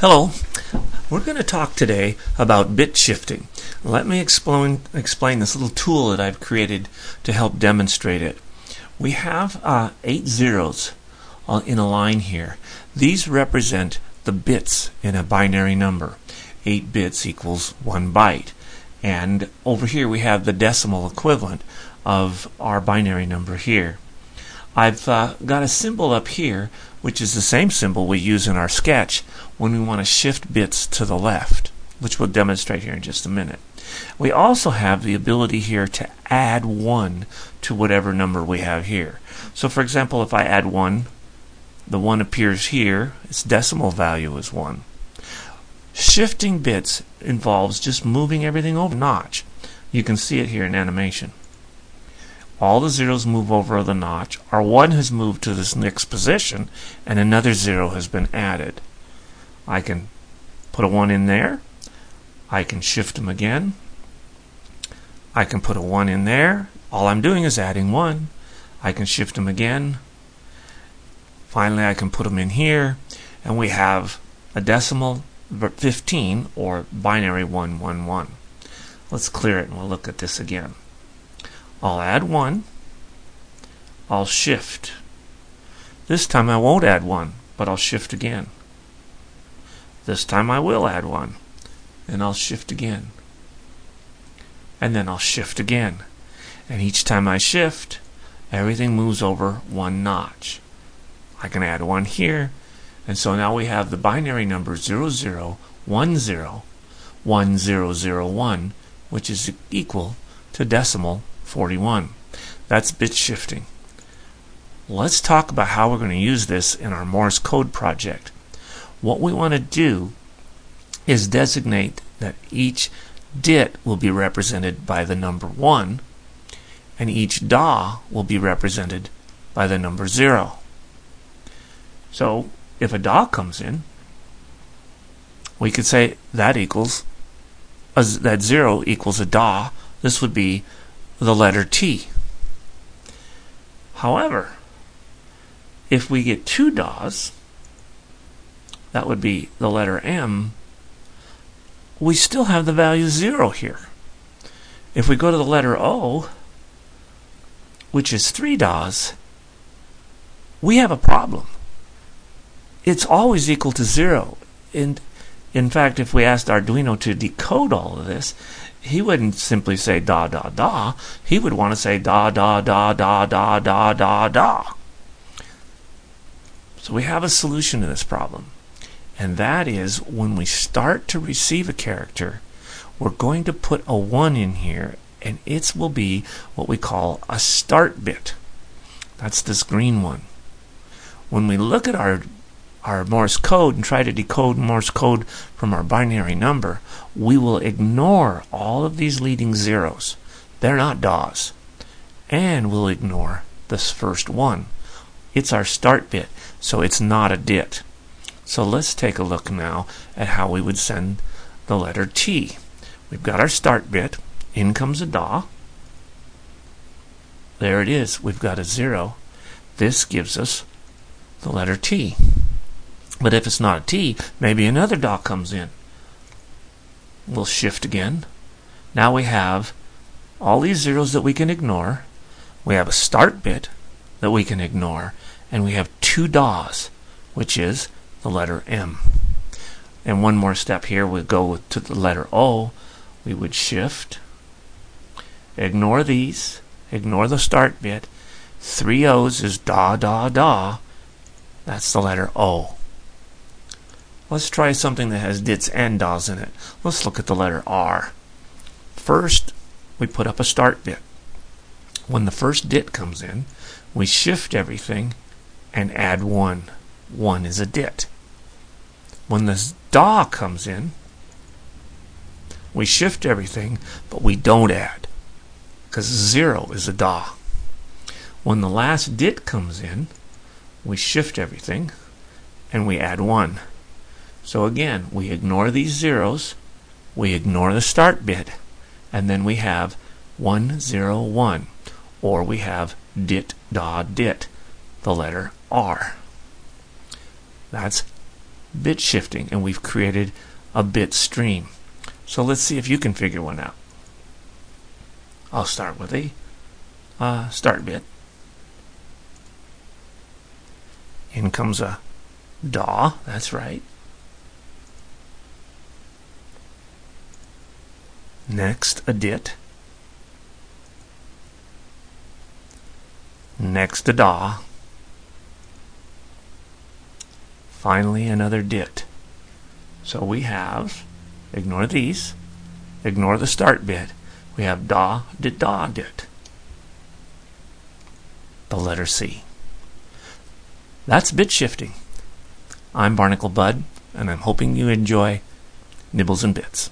Hello. We're going to talk today about bit shifting. Let me explain, explain this little tool that I've created to help demonstrate it. We have uh, eight zeros uh, in a line here. These represent the bits in a binary number. Eight bits equals one byte. And over here we have the decimal equivalent of our binary number here. I've uh, got a symbol up here, which is the same symbol we use in our sketch when we want to shift bits to the left, which we'll demonstrate here in just a minute. We also have the ability here to add 1 to whatever number we have here. So for example, if I add 1, the 1 appears here, its decimal value is 1. Shifting bits involves just moving everything over a notch. You can see it here in animation all the zeros move over the notch, our 1 has moved to this next position, and another 0 has been added. I can put a 1 in there. I can shift them again. I can put a 1 in there. All I'm doing is adding 1. I can shift them again. Finally, I can put them in here, and we have a decimal 15 or binary 111. Let's clear it and we'll look at this again. I'll add 1. I'll shift. This time I won't add 1, but I'll shift again. This time I will add 1, and I'll shift again. And then I'll shift again. And each time I shift, everything moves over one notch. I can add 1 here, and so now we have the binary number 0010 1001, which is equal to decimal 41. That's bit shifting. Let's talk about how we're going to use this in our Morse code project. What we want to do is designate that each dit will be represented by the number 1 and each da will be represented by the number 0. So if a da comes in, we could say that equals uh, that 0 equals a da. This would be the letter T. However, if we get two dahs, that would be the letter M, we still have the value 0 here. If we go to the letter O, which is 3 dahs, we have a problem. It's always equal to 0. And in fact, if we asked Arduino to decode all of this, he wouldn't simply say da da da. He would want to say da da da da da da da da. So we have a solution to this problem. And that is when we start to receive a character, we're going to put a 1 in here, and it will be what we call a start bit. That's this green one. When we look at our our Morse code and try to decode Morse code from our binary number, we will ignore all of these leading zeros. They're not dahs. And we'll ignore this first one. It's our start bit, so it's not a DIT. So let's take a look now at how we would send the letter T. We've got our start bit. In comes a dah. There it is. We've got a zero. This gives us the letter T. But if it's not a T, maybe another dot comes in. We'll shift again. Now we have all these zeros that we can ignore. We have a start bit that we can ignore. And we have two dahs, which is the letter M. And one more step here, we go to the letter O. We would shift, ignore these, ignore the start bit. Three O's is da, da, da. That's the letter O. Let's try something that has dits and dahs in it. Let's look at the letter R. First, we put up a start bit. When the first dit comes in, we shift everything and add 1. 1 is a dit. When the da comes in, we shift everything, but we don't add, because 0 is a da. When the last dit comes in, we shift everything and we add 1. So again, we ignore these zeros, we ignore the start bit, and then we have 101, or we have dit da dit, the letter R. That's bit shifting, and we've created a bit stream. So let's see if you can figure one out. I'll start with a uh, start bit. In comes a dah, that's right. Next, a DIT. Next, a da. Finally, another DIT. So we have, ignore these, ignore the start bit. We have DA, DIT, DA, DIT. The letter C. That's bit shifting. I'm Barnacle Budd, and I'm hoping you enjoy Nibbles and Bits.